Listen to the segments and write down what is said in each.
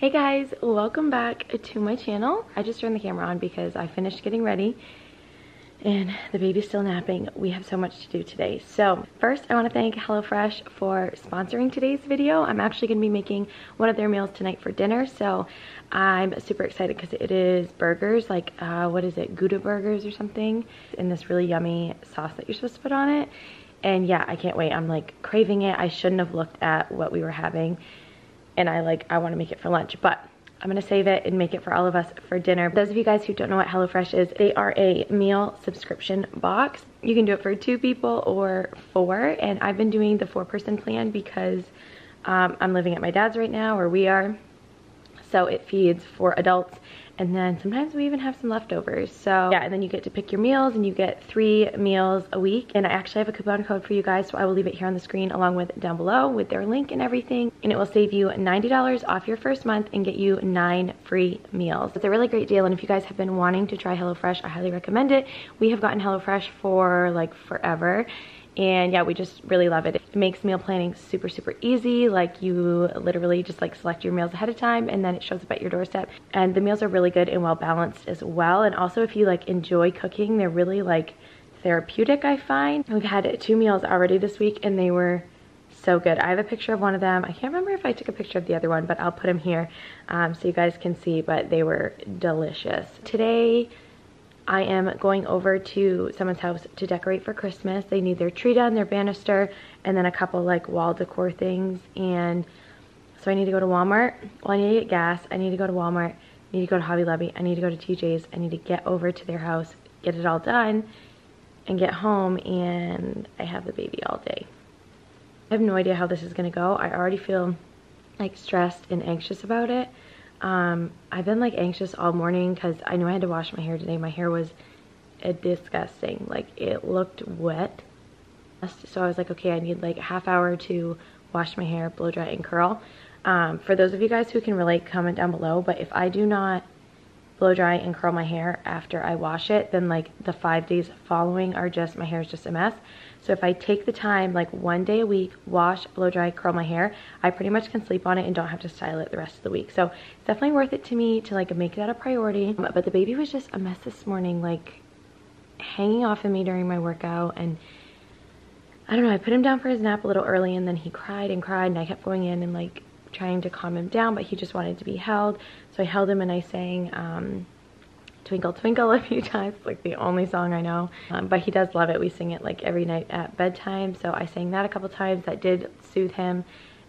Hey guys, welcome back to my channel. I just turned the camera on because I finished getting ready and the baby's still napping. We have so much to do today. So first I want to thank HelloFresh for sponsoring today's video. I'm actually going to be making one of their meals tonight for dinner. So I'm super excited because it is burgers, like uh, what is it, Gouda burgers or something, in this really yummy sauce that you're supposed to put on it. And yeah, I can't wait. I'm like craving it. I shouldn't have looked at what we were having and I like, I wanna make it for lunch, but I'm gonna save it and make it for all of us for dinner. Those of you guys who don't know what HelloFresh is, they are a meal subscription box. You can do it for two people or four, and I've been doing the four person plan because um, I'm living at my dad's right now, or we are. So it feeds for adults and then sometimes we even have some leftovers. So yeah, and then you get to pick your meals and you get three meals a week. And I actually have a coupon code for you guys, so I will leave it here on the screen along with down below with their link and everything. And it will save you $90 off your first month and get you nine free meals. It's a really great deal. And if you guys have been wanting to try HelloFresh, I highly recommend it. We have gotten HelloFresh for like forever and yeah we just really love it it makes meal planning super super easy like you literally just like select your meals ahead of time and then it shows up at your doorstep and the meals are really good and well balanced as well and also if you like enjoy cooking they're really like therapeutic I find we've had two meals already this week and they were so good. I have a picture of one of them. I can't remember if I took a picture of the other one, but I'll put them here um, so you guys can see, but they were delicious. Today, I am going over to someone's house to decorate for Christmas. They need their tree done, their banister, and then a couple like wall decor things. And so I need to go to Walmart. Well, I need to get gas. I need to go to Walmart. I need to go to Hobby Lobby. I need to go to TJ's. I need to get over to their house, get it all done, and get home. And I have the baby all day. I have no idea how this is going to go. I already feel like stressed and anxious about it. Um, I've been like anxious all morning because I knew I had to wash my hair today. My hair was uh, disgusting. Like it looked wet. So I was like, okay, I need like a half hour to wash my hair, blow dry and curl. Um, for those of you guys who can relate, comment down below. But if I do not blow dry and curl my hair after I wash it, then like the five days following are just, my hair is just a mess. So if I take the time, like one day a week, wash, blow dry, curl my hair, I pretty much can sleep on it and don't have to style it the rest of the week. So it's definitely worth it to me to like make that a priority. But the baby was just a mess this morning, like hanging off of me during my workout and I don't know, I put him down for his nap a little early and then he cried and cried and I kept going in and like trying to calm him down, but he just wanted to be held. So I held him and I sang um, Twinkle Twinkle a few times, like the only song I know. Um, but he does love it. We sing it like every night at bedtime. So I sang that a couple times. That did soothe him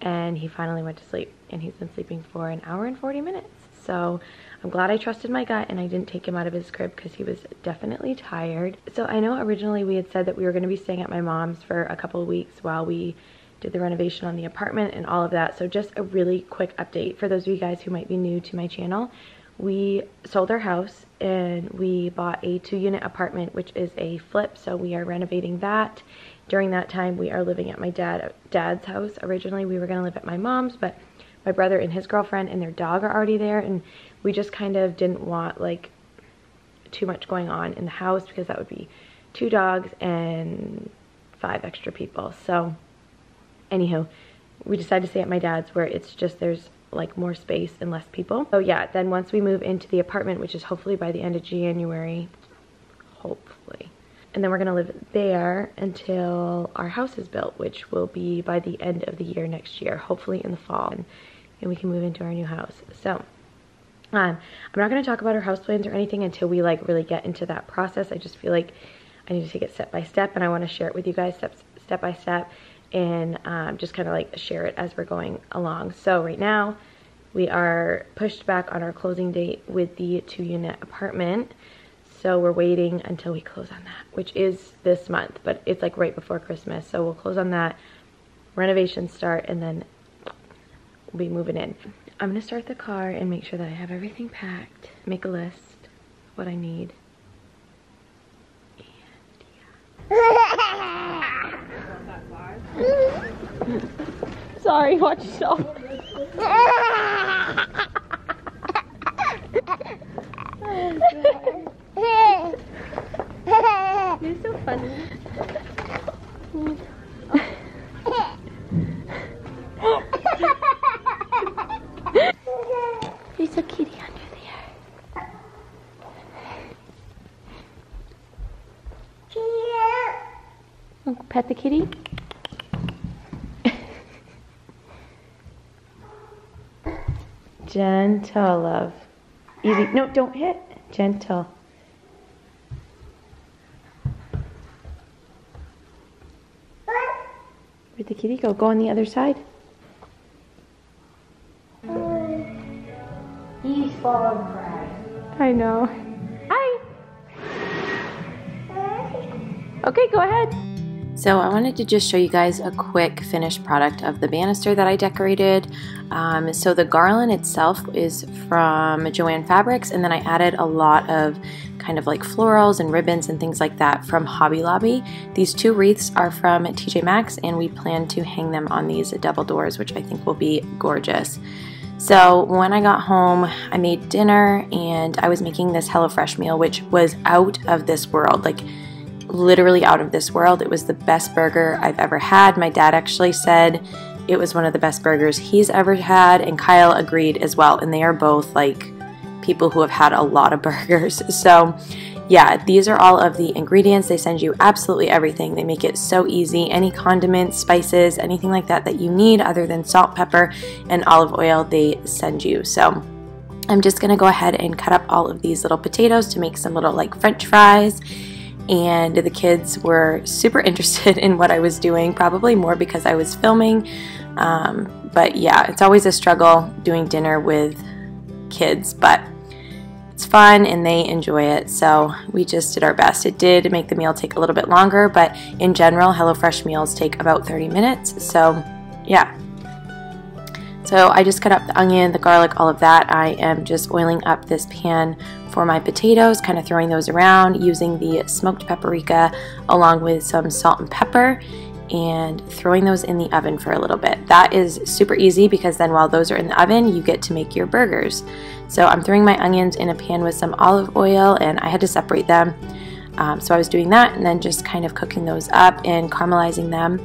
and he finally went to sleep and he's been sleeping for an hour and 40 minutes. So I'm glad I trusted my gut and I didn't take him out of his crib because he was definitely tired. So I know originally we had said that we were going to be staying at my mom's for a couple of weeks while we did the renovation on the apartment and all of that. So just a really quick update for those of you guys who might be new to my channel. We sold our house and we bought a two unit apartment, which is a flip. So we are renovating that. During that time, we are living at my dad dad's house. Originally, we were going to live at my mom's, but my brother and his girlfriend and their dog are already there. And we just kind of didn't want like too much going on in the house because that would be two dogs and five extra people. So anywho, we decided to stay at my dad's where it's just there's like more space and less people. So yeah, then once we move into the apartment, which is hopefully by the end of January, hopefully. And then we're gonna live there until our house is built, which will be by the end of the year next year, hopefully in the fall. And, and we can move into our new house. So um, I'm not gonna talk about our house plans or anything until we like really get into that process. I just feel like I need to take it step by step and I wanna share it with you guys step, step by step and um, just kind of like share it as we're going along. So right now we are pushed back on our closing date with the two unit apartment. So we're waiting until we close on that, which is this month, but it's like right before Christmas. So we'll close on that, renovations start, and then we'll be moving in. I'm gonna start the car and make sure that I have everything packed, make a list, what I need. And yeah. Sorry, watch yourself. You're so funny. There's a kitty under there. Oh, pet the kitty. Gentle, love. Easy. No, don't hit. Gentle. Where'd the kitty go? Go on the other side. He's falling cry. I know. Hi. Okay, go ahead. So I wanted to just show you guys a quick finished product of the banister that I decorated. Um, so the garland itself is from Joann Fabrics and then I added a lot of kind of like florals and ribbons and things like that from Hobby Lobby. These two wreaths are from TJ Maxx and we plan to hang them on these double doors which I think will be gorgeous. So when I got home, I made dinner and I was making this HelloFresh meal, which was out of this world. Like literally out of this world. It was the best burger I've ever had. My dad actually said it was one of the best burgers he's ever had, and Kyle agreed as well. And they are both like people who have had a lot of burgers. So, yeah, these are all of the ingredients. They send you absolutely everything. They make it so easy. Any condiments, spices, anything like that that you need other than salt, pepper, and olive oil, they send you. So, I'm just gonna go ahead and cut up all of these little potatoes to make some little like french fries and the kids were super interested in what I was doing, probably more because I was filming. Um, but yeah, it's always a struggle doing dinner with kids, but it's fun and they enjoy it. So we just did our best. It did make the meal take a little bit longer, but in general, HelloFresh meals take about 30 minutes. So yeah. So I just cut up the onion, the garlic, all of that. I am just oiling up this pan for my potatoes, kind of throwing those around using the smoked paprika along with some salt and pepper and throwing those in the oven for a little bit. That is super easy because then while those are in the oven, you get to make your burgers. So I'm throwing my onions in a pan with some olive oil and I had to separate them. Um, so I was doing that and then just kind of cooking those up and caramelizing them.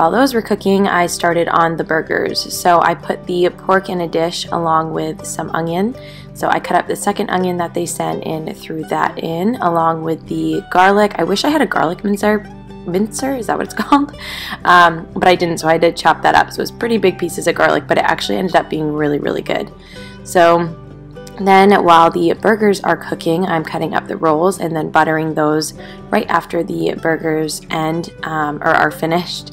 While those were cooking, I started on the burgers. So I put the pork in a dish along with some onion. So I cut up the second onion that they sent and threw that in along with the garlic. I wish I had a garlic mincer. Mincer, is that what it's called? Um, but I didn't, so I did chop that up. So it was pretty big pieces of garlic, but it actually ended up being really, really good. So then while the burgers are cooking, I'm cutting up the rolls and then buttering those right after the burgers end um, or are finished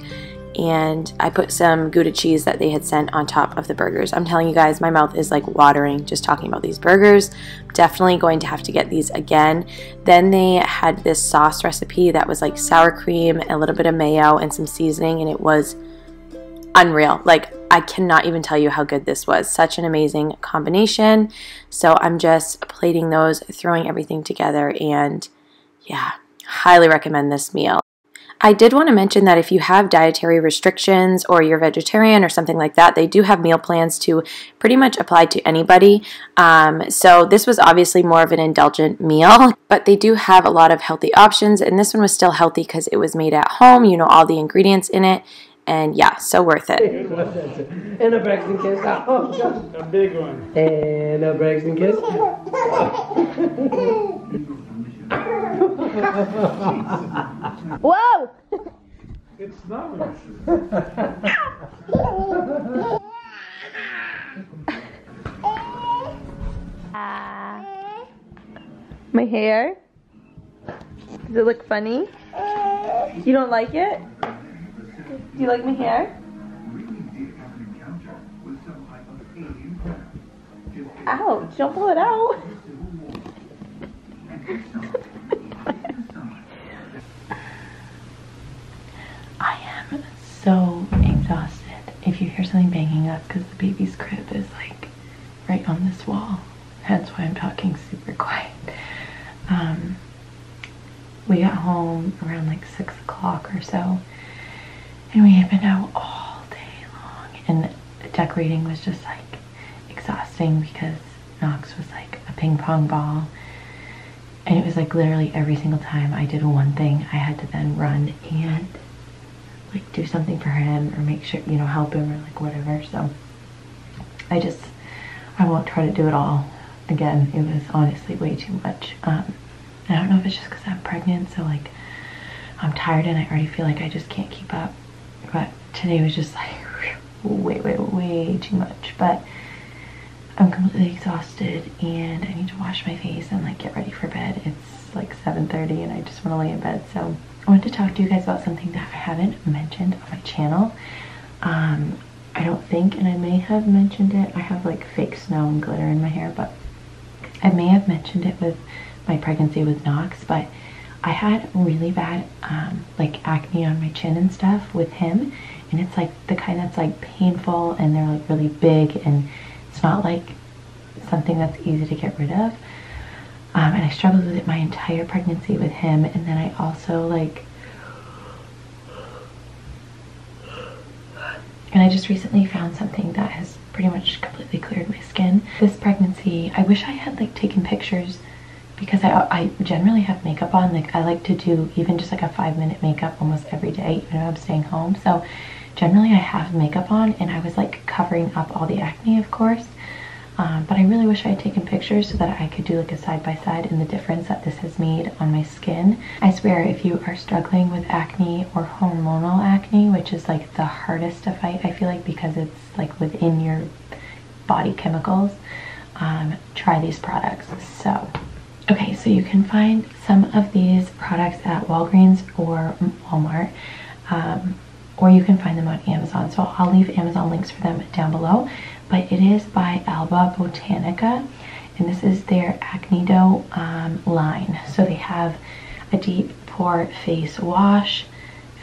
and I put some Gouda cheese that they had sent on top of the burgers. I'm telling you guys, my mouth is like watering just talking about these burgers. Definitely going to have to get these again. Then they had this sauce recipe that was like sour cream, a little bit of mayo, and some seasoning, and it was unreal. Like, I cannot even tell you how good this was. Such an amazing combination. So I'm just plating those, throwing everything together, and yeah, highly recommend this meal. I did want to mention that if you have dietary restrictions or you're vegetarian or something like that, they do have meal plans to pretty much apply to anybody. Um, so this was obviously more of an indulgent meal, but they do have a lot of healthy options. And this one was still healthy because it was made at home, you know, all the ingredients in it. And yeah, so worth it. and a Braxton kiss. Oh, A big one. And a Braxton kiss. Whoa! It's snowing. My hair? Does it look funny? You don't like it? Do you like my hair? Ouch, don't pull it out. I am so exhausted. If you hear something banging up, because the baby's crib is like right on this wall. That's why I'm talking super quiet. Um, we got home around like six o'clock or so, and we had been out all day long. And decorating was just like exhausting because Knox was like a ping pong ball. And it was like literally every single time I did one thing, I had to then run and like do something for him or make sure, you know, help him or like whatever. So I just, I won't try to do it all again. It was honestly way too much. Um, I don't know if it's just because I'm pregnant, so like I'm tired and I already feel like I just can't keep up. But today was just like way, way, way too much. But I'm completely exhausted and I need to wash my face and like get ready for bed. It's like 7.30 and I just want to lay in bed. So I wanted to talk to you guys about something that I haven't mentioned on my channel. Um, I don't think, and I may have mentioned it, I have like fake snow and glitter in my hair, but I may have mentioned it with my pregnancy with Knox, but I had really bad um, like acne on my chin and stuff with him and it's like the kind that's like painful and they're like really big and it's not like something that's easy to get rid of um, and I struggled with it my entire pregnancy with him and then I also like and I just recently found something that has pretty much completely cleared my skin. This pregnancy I wish I had like taken pictures because I, I generally have makeup on. Like I like to do even just like a five minute makeup almost every day even if I'm staying home. So generally I have makeup on and I was like covering up all the acne of course um, but I really wish I had taken pictures so that I could do like a side by side in the difference that this has made on my skin. I swear if you are struggling with acne or hormonal acne which is like the hardest to fight I feel like because it's like within your body chemicals um, try these products so Okay, so you can find some of these products at Walgreens or Walmart, um, or you can find them on Amazon. So I'll leave Amazon links for them down below. But it is by Alba Botanica, and this is their Acnedote um, line. So they have a deep pore face wash,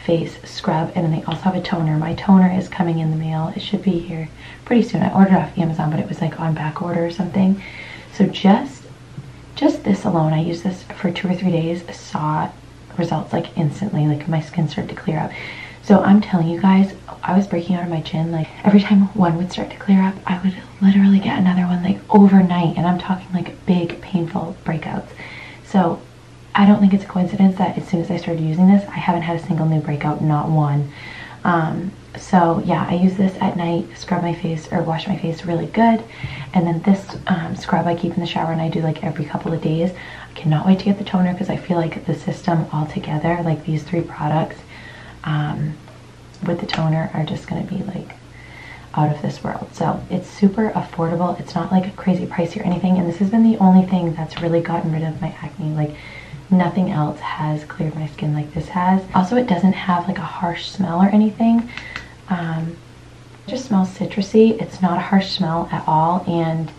face scrub, and then they also have a toner. My toner is coming in the mail. It should be here pretty soon. I ordered off Amazon, but it was like on back order or something. So just just this alone, I used this for two or three days, saw results like instantly, like my skin started to clear up. So I'm telling you guys, I was breaking out of my chin, like every time one would start to clear up, I would literally get another one like overnight. And I'm talking like big painful breakouts. So I don't think it's a coincidence that as soon as I started using this, I haven't had a single new breakout, not one. Um, so yeah, I use this at night, scrub my face or wash my face really good. And then this um, scrub I keep in the shower and I do like every couple of days. I cannot wait to get the toner because I feel like the system all together, like these three products um, with the toner are just gonna be like out of this world. So it's super affordable. It's not like a crazy pricey or anything. And this has been the only thing that's really gotten rid of my acne. Like nothing else has cleared my skin like this has. Also, it doesn't have like a harsh smell or anything. Um, it just smells citrusy. It's not a harsh smell at all, and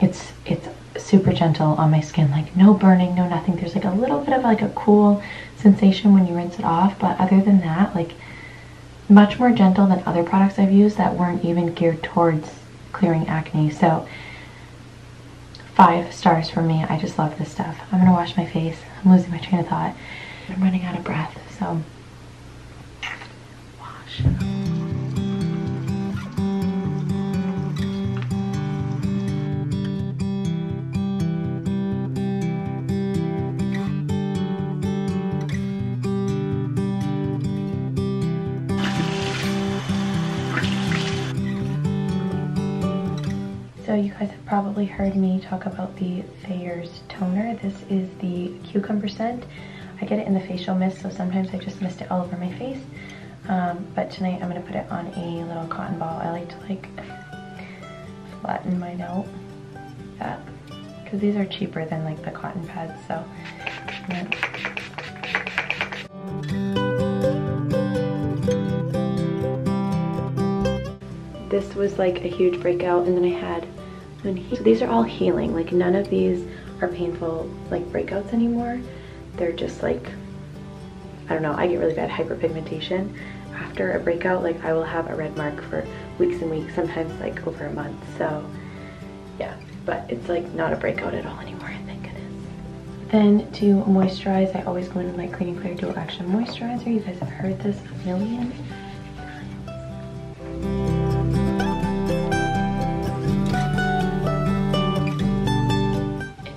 it's it's super gentle on my skin. Like no burning, no nothing. There's like a little bit of like a cool sensation when you rinse it off, but other than that, like much more gentle than other products I've used that weren't even geared towards clearing acne. So five stars for me. I just love this stuff. I'm gonna wash my face. I'm losing my train of thought. I'm running out of breath, so So you guys have probably heard me talk about the Thayer's toner. This is the cucumber scent. I get it in the facial mist, so sometimes I just mist it all over my face. Um, but tonight I'm gonna put it on a little cotton ball. I like to like flatten mine out that because these are cheaper than like the cotton pads. So yeah. This was like a huge breakout and then I had so these are all healing. Like none of these are painful like breakouts anymore. They're just like I don't know I get really bad hyperpigmentation. After a breakout like I will have a red mark for weeks and weeks sometimes like over a month. So yeah but it's like not a breakout at all anymore thank goodness. Then to moisturize I always go in with my Clean and Clear Dual Action Moisturizer. You guys have heard this a million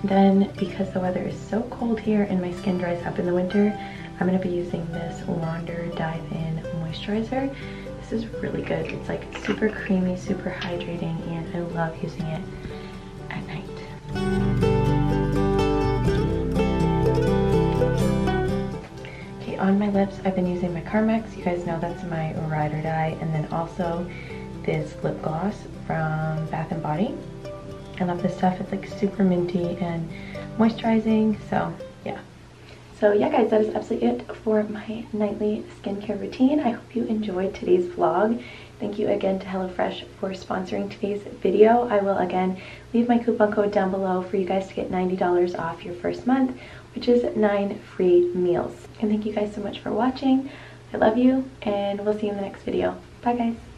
Then because the weather is so cold here and my skin dries up in the winter, I'm going to be using this Wander Dive In Moisturizer. This is really good. It's like super creamy, super hydrating, and I love using it at night. Okay, on my lips, I've been using my Carmex. You guys know that's my ride or die. And then also this lip gloss from Bath & Body. I love this stuff. It's like super minty and moisturizing. So yeah. So yeah guys, that is absolutely it for my nightly skincare routine. I hope you enjoyed today's vlog. Thank you again to HelloFresh for sponsoring today's video. I will again leave my coupon code down below for you guys to get $90 off your first month, which is nine free meals. And thank you guys so much for watching. I love you and we'll see you in the next video. Bye guys.